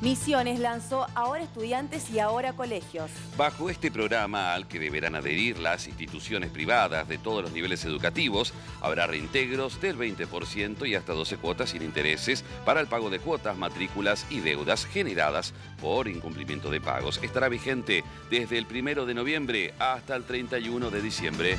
Misiones lanzó Ahora Estudiantes y Ahora Colegios. Bajo este programa al que deberán adherir las instituciones privadas de todos los niveles educativos, habrá reintegros del 20% y hasta 12 cuotas sin intereses para el pago de cuotas, matrículas y deudas generadas por incumplimiento de pagos. Estará vigente desde el 1 de noviembre hasta el 31 de diciembre.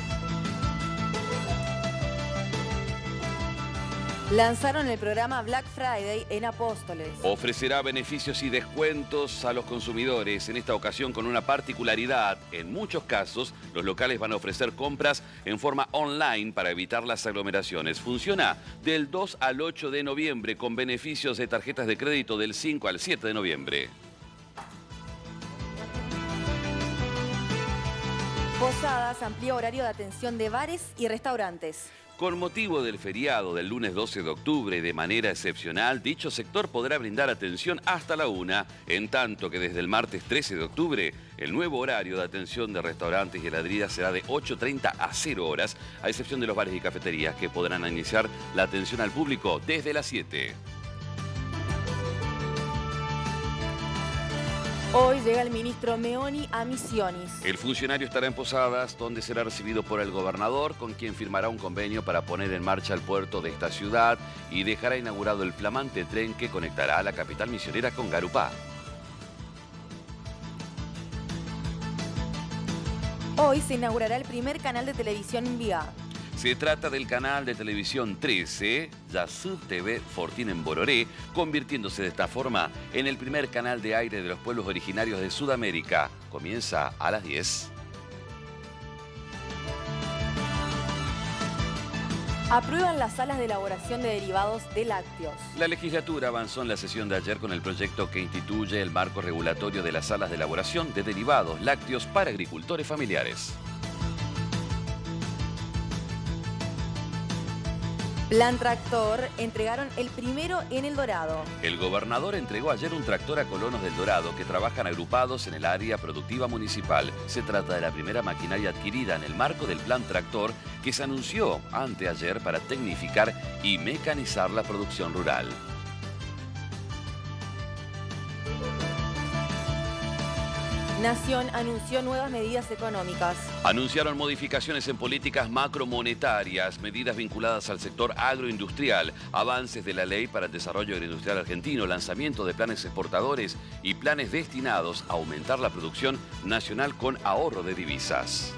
Lanzaron el programa Black Friday en Apóstoles. Ofrecerá beneficios y descuentos a los consumidores, en esta ocasión con una particularidad. En muchos casos, los locales van a ofrecer compras en forma online para evitar las aglomeraciones. Funciona del 2 al 8 de noviembre con beneficios de tarjetas de crédito del 5 al 7 de noviembre. Posadas amplía horario de atención de bares y restaurantes. Con motivo del feriado del lunes 12 de octubre, de manera excepcional, dicho sector podrá brindar atención hasta la una, en tanto que desde el martes 13 de octubre, el nuevo horario de atención de restaurantes y heladerías será de 8.30 a 0 horas, a excepción de los bares y cafeterías que podrán iniciar la atención al público desde las 7. Hoy llega el ministro Meoni a Misiones. El funcionario estará en Posadas, donde será recibido por el gobernador, con quien firmará un convenio para poner en marcha el puerto de esta ciudad y dejará inaugurado el flamante tren que conectará a la capital misionera con Garupá. Hoy se inaugurará el primer canal de televisión en Vía. Se trata del canal de televisión 13, Yasub TV Fortín en Bororé, convirtiéndose de esta forma en el primer canal de aire de los pueblos originarios de Sudamérica. Comienza a las 10. Aprueban las salas de elaboración de derivados de lácteos. La legislatura avanzó en la sesión de ayer con el proyecto que instituye el marco regulatorio de las salas de elaboración de derivados lácteos para agricultores familiares. Plan Tractor entregaron el primero en El Dorado. El gobernador entregó ayer un tractor a colonos del Dorado que trabajan agrupados en el área productiva municipal. Se trata de la primera maquinaria adquirida en el marco del Plan Tractor que se anunció anteayer para tecnificar y mecanizar la producción rural. Nación anunció nuevas medidas económicas. Anunciaron modificaciones en políticas macromonetarias, medidas vinculadas al sector agroindustrial, avances de la ley para el desarrollo agroindustrial argentino, lanzamiento de planes exportadores y planes destinados a aumentar la producción nacional con ahorro de divisas.